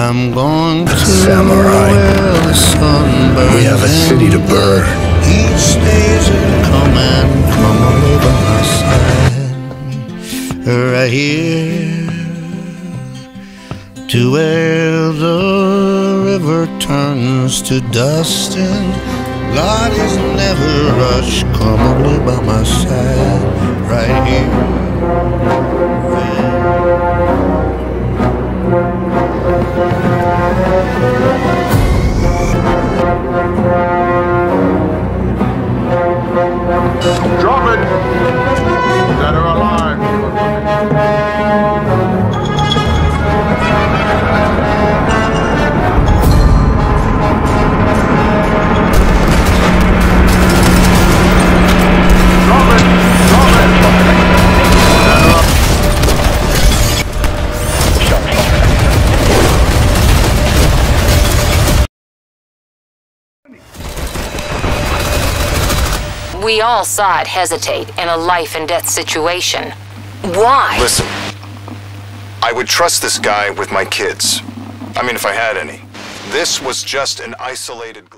I'm going to Samurai. where the sun burns. We have a city to burn. Each days will come and come over my side. Right here to where the river turns to dust and God is never rushed. Come only by my side. Right here. Drop it! We all saw it hesitate in a life and death situation. Why? Listen, I would trust this guy with my kids. I mean, if I had any. This was just an isolated glimpse.